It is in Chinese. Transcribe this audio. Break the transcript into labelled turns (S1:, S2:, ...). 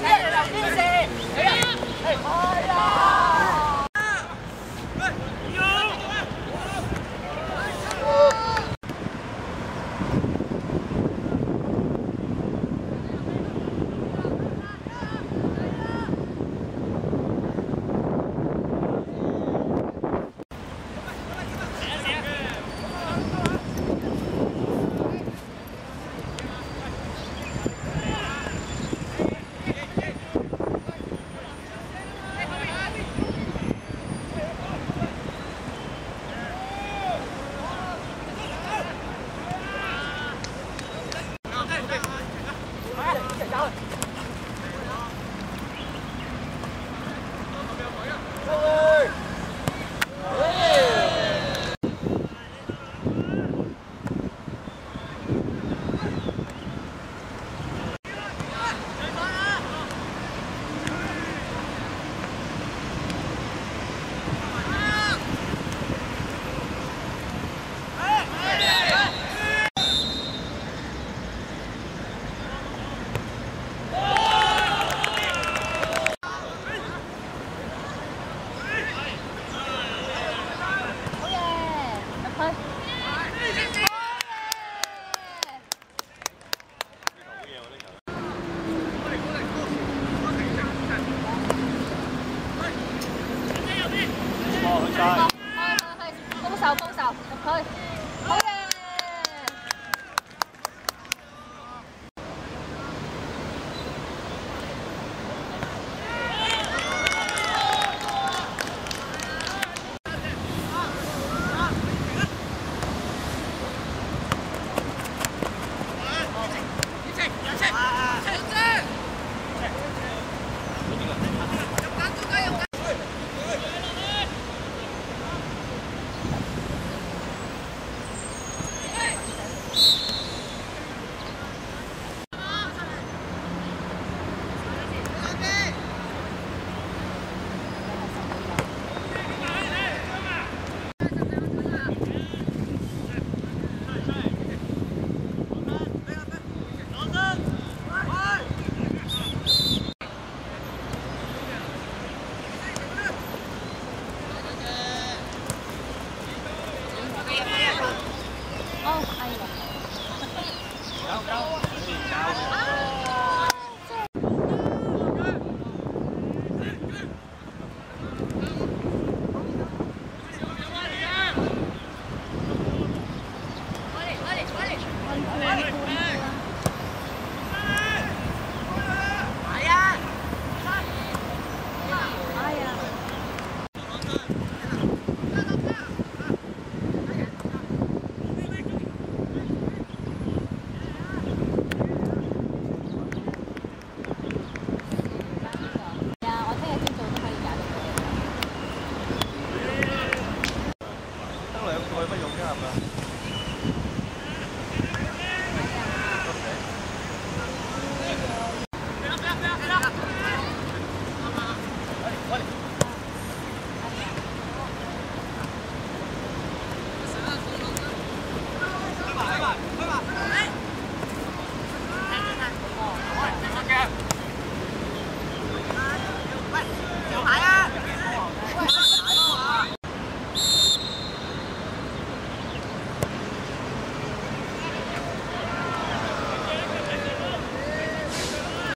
S1: 哎呀，哎呀。不有敢吧。